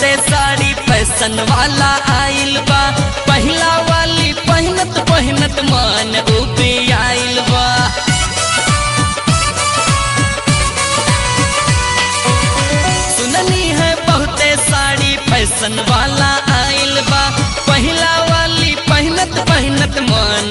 से साड़ी फ़ैशन वाला आइल बा। पहला वाली पहनत पहनत मान उबे आइल बा। सुननी है बहुते साड़ी फ़ैशन वाला आइल बा। पहला वाली पहनत पहनत मन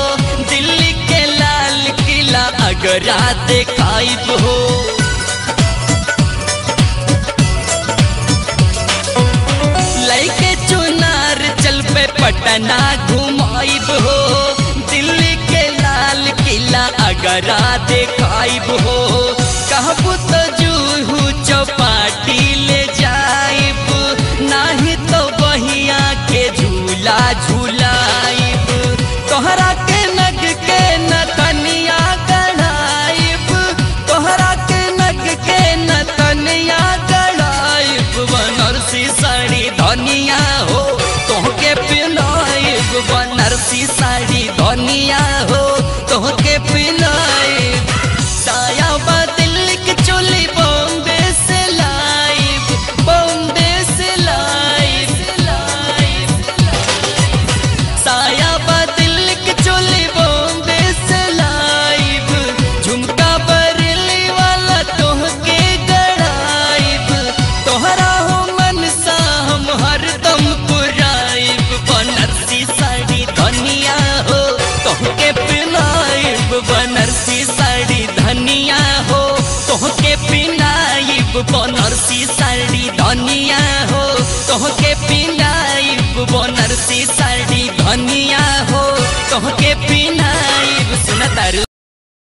अगरात कायब तो हो। लैके चुनार चल पे पटना घुमाइब हो। दिल्ली के लाल किला अगरा देखाइब हो। कहबू तो जूहू चौपाटी बनरसी साड़ी धनिया हो तोहके पिनाई बनरसी साड़ी धनिया हो तोहके पिनाइब सुनता